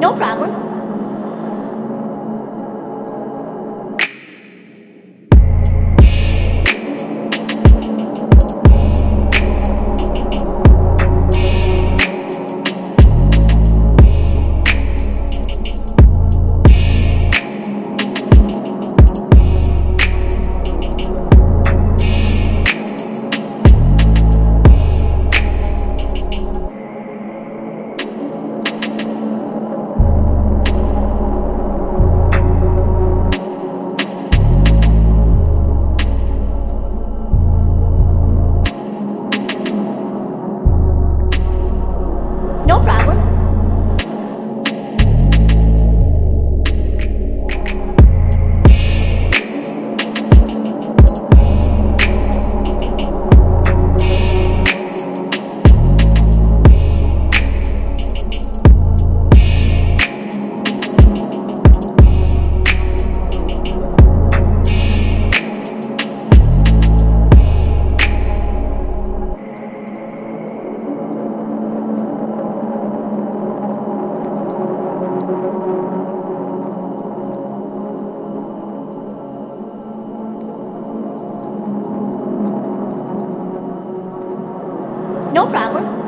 No problem. No problem.